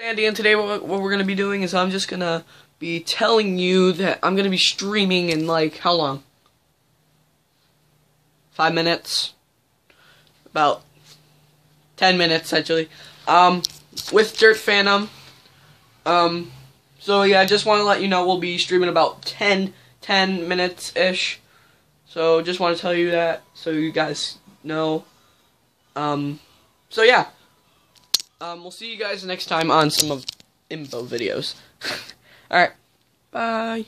Andy, and today what, what we're gonna be doing is I'm just gonna be telling you that I'm gonna be streaming in like how long? Five minutes, about ten minutes actually. Um, with Dirt Phantom. Um, so yeah, I just want to let you know we'll be streaming about 10, 10 minutes ish. So just want to tell you that so you guys know. Um, so yeah. Um, we'll see you guys next time on some of Imbo videos. Alright. Bye.